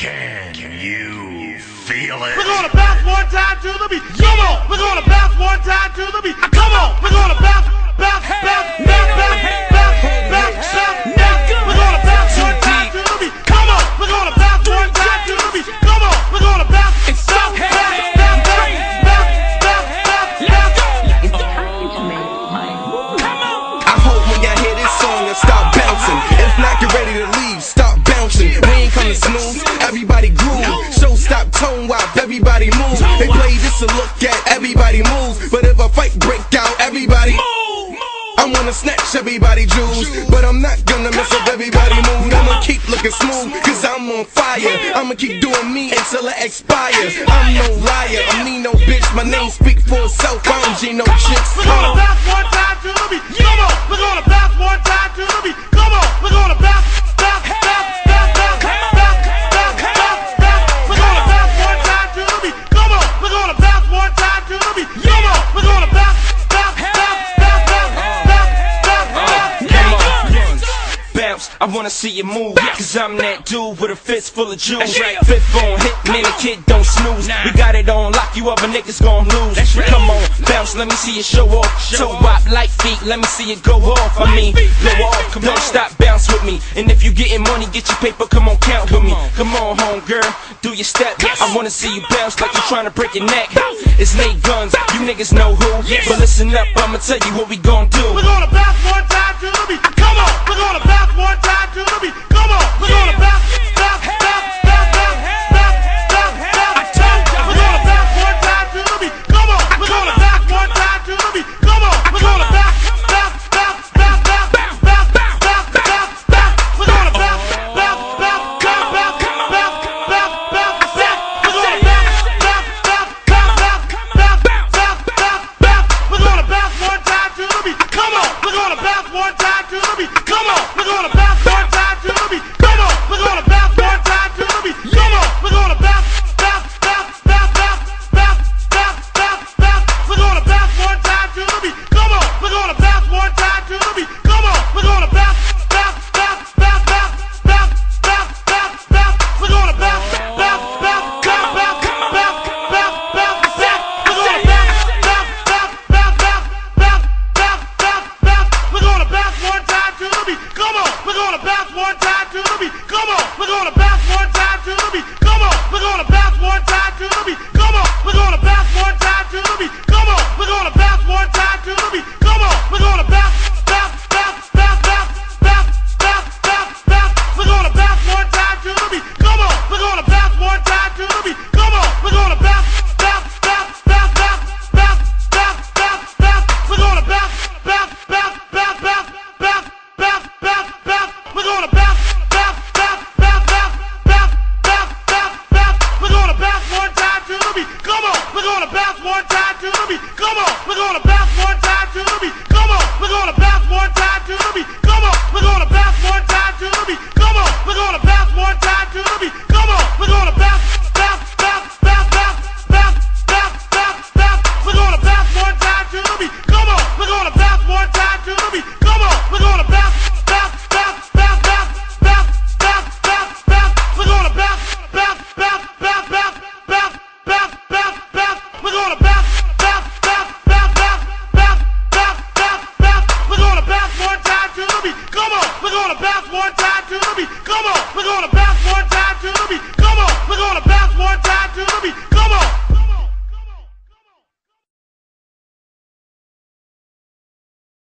Can you feel it? We're gonna bounce one time to the beat. Come on. We're gonna bounce one time to the beat. Ah, come on. We're gonna bounce, bounce, bounce, bounce, bounce, bounce, bounce, bounce, bounce. We're gonna bounce one time to the beat. Come on. We're gonna bounce one time to the beat. Come on. We're gonna bounce, bounce, bounce, bounce, bounce, bounce, bounce, bounce, bounce. It's time to make my move. I hope when y'all hear this song and start everybody groove. Show stop, tone while everybody move. They play this to look at, everybody moves. But if a fight break out, everybody move. I'm gonna snatch everybody jewels, but I'm not gonna mess up everybody move. I'ma keep looking smooth, cause I'm on fire. I'ma keep doing me until it expires. I'm no liar, I'm me no bitch. My name speak for itself. I don't G no chicks. We're gonna one time to the. Come on. I wanna see you move. Cause I'm that dude with a fist full of jewels. Fifth on hit, man, the kid don't snooze. We got it on lock, you other niggas gon' lose. Come on, bounce, let me see you show off. Toe wop, light feet, let me see it go off. I mean, go off, come on, stop, bounce with me. And if you getting money, get your paper, come on, count with me. Come on, home girl, do your step. I wanna see you bounce like you trying to break your neck. It's Naygunz, you niggas know who. But listen up, I'ma tell you what we gon' do. We're gonna bounce one time to the beat. Come on. Watch it, me. We're gonna bounce one time to the beat. Come on, we're gonna bounce one time to the beat. Come on, we're gonna